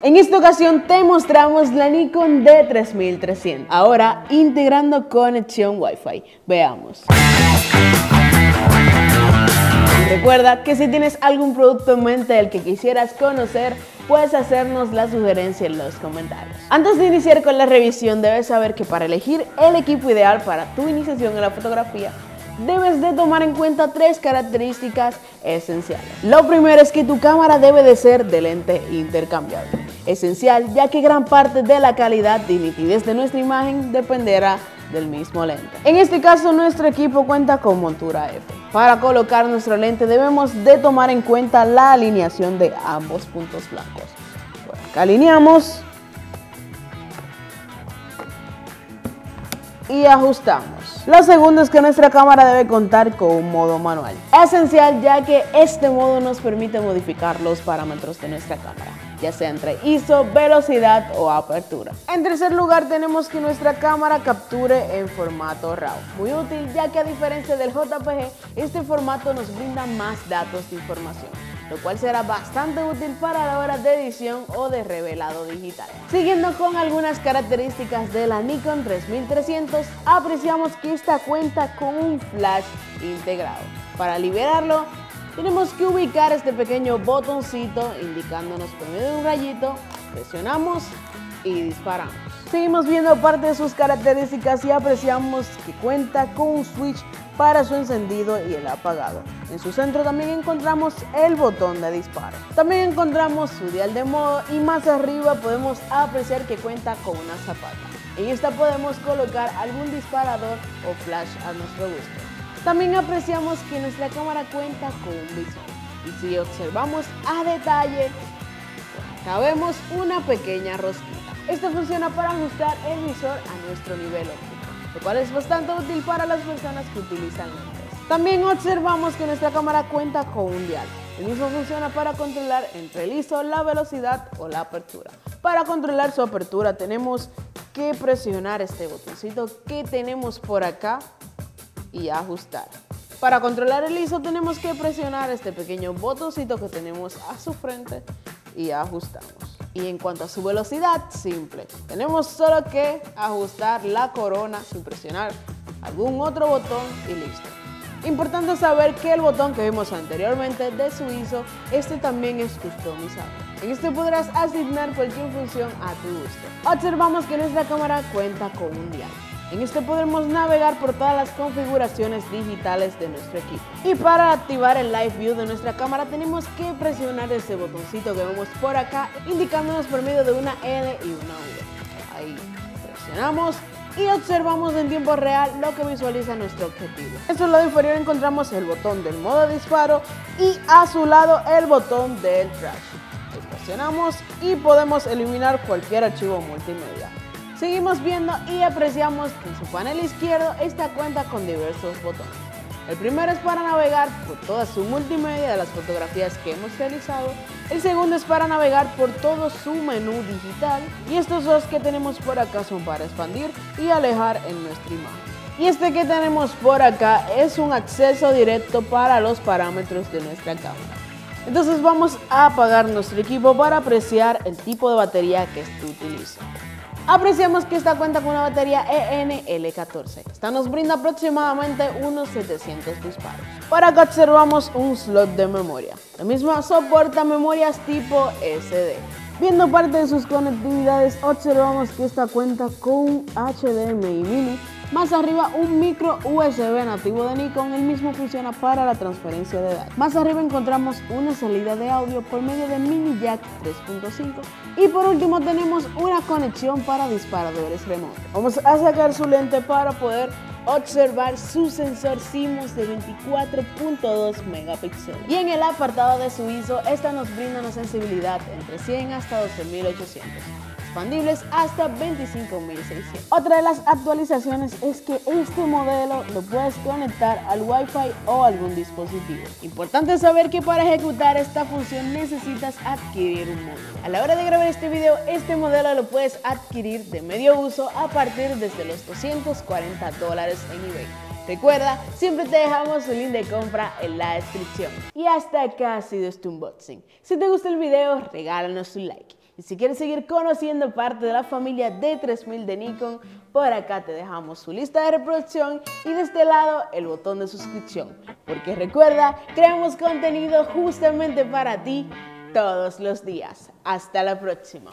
En esta ocasión te mostramos la Nikon D3300, ahora integrando conexión Wi-Fi. Veamos. recuerda que si tienes algún producto en mente del que quisieras conocer, puedes hacernos la sugerencia en los comentarios. Antes de iniciar con la revisión, debes saber que para elegir el equipo ideal para tu iniciación en la fotografía, debes de tomar en cuenta tres características esenciales. Lo primero es que tu cámara debe de ser de lente intercambiable. Esencial ya que gran parte de la calidad y nitidez de nuestra imagen dependerá del mismo lente. En este caso nuestro equipo cuenta con montura F. Para colocar nuestro lente debemos de tomar en cuenta la alineación de ambos puntos blancos. acá alineamos y ajustamos. Lo segundo es que nuestra cámara debe contar con un modo manual. Esencial ya que este modo nos permite modificar los parámetros de nuestra cámara ya sea entre ISO, velocidad o apertura. En tercer lugar tenemos que nuestra cámara capture en formato RAW, muy útil ya que a diferencia del JPG, este formato nos brinda más datos de información lo cual será bastante útil para la hora de edición o de revelado digital. Siguiendo con algunas características de la Nikon 3300, apreciamos que esta cuenta con un flash integrado. Para liberarlo, tenemos que ubicar este pequeño botoncito indicándonos por medio de un rayito, presionamos y disparamos. Seguimos viendo parte de sus características y apreciamos que cuenta con un switch para su encendido y el apagado. En su centro también encontramos el botón de disparo. También encontramos su dial de modo y más arriba podemos apreciar que cuenta con una zapata. En esta podemos colocar algún disparador o flash a nuestro gusto. También apreciamos que nuestra cámara cuenta con un visor. Y si observamos a detalle, acá vemos una pequeña rosquita. Esta funciona para ajustar el visor a nuestro nivel óptico lo cual es bastante útil para las personas que utilizan lentes. También observamos que nuestra cámara cuenta con un dial. El mismo funciona para controlar entre el ISO, la velocidad o la apertura. Para controlar su apertura tenemos que presionar este botoncito que tenemos por acá y ajustar. Para controlar el ISO tenemos que presionar este pequeño botoncito que tenemos a su frente y ajustamos. Y en cuanto a su velocidad, simple. Tenemos solo que ajustar la corona sin presionar algún otro botón y listo. Importante saber que el botón que vimos anteriormente de su ISO, este también es customizado. En este podrás asignar cualquier función a tu gusto. Observamos que nuestra cámara cuenta con un dial. En este podremos navegar por todas las configuraciones digitales de nuestro equipo. Y para activar el Live View de nuestra cámara tenemos que presionar ese botoncito que vemos por acá, indicándonos por medio de una N y una V. Ahí presionamos y observamos en tiempo real lo que visualiza nuestro objetivo. En su lado inferior encontramos el botón del modo disparo y a su lado el botón del trash. Presionamos y podemos eliminar cualquier archivo multimedia. Seguimos viendo y apreciamos que en su panel izquierdo esta cuenta con diversos botones. El primero es para navegar por toda su multimedia de las fotografías que hemos realizado. El segundo es para navegar por todo su menú digital. Y estos dos que tenemos por acá son para expandir y alejar en nuestra imagen. Y este que tenemos por acá es un acceso directo para los parámetros de nuestra cámara. Entonces vamos a apagar nuestro equipo para apreciar el tipo de batería que este utiliza. Apreciamos que esta cuenta con una batería ENL14. Esta nos brinda aproximadamente unos 700 disparos. Para acá observamos un slot de memoria. La misma soporta memorias tipo SD. Viendo parte de sus conectividades, observamos que esta cuenta con HDMI mini más arriba un micro USB nativo de Nikon, el mismo funciona para la transferencia de datos. Más arriba encontramos una salida de audio por medio de mini jack 3.5 y por último tenemos una conexión para disparadores remotos. Vamos a sacar su lente para poder observar su sensor CMOS de 24.2 megapíxeles. Y en el apartado de su ISO, esta nos brinda una sensibilidad entre 100 hasta 12800 expandibles hasta 25.600. Otra de las actualizaciones es que este modelo lo puedes conectar al Wi-Fi o algún dispositivo. Importante saber que para ejecutar esta función necesitas adquirir un módulo. A la hora de grabar este video, este modelo lo puedes adquirir de medio uso a partir desde los 240 dólares en eBay. Recuerda, siempre te dejamos un link de compra en la descripción. Y hasta acá ha sido este unboxing. Si te gustó el video, regálanos un like. Y si quieres seguir conociendo parte de la familia D3000 de Nikon, por acá te dejamos su lista de reproducción y de este lado el botón de suscripción. Porque recuerda, creamos contenido justamente para ti todos los días. Hasta la próxima.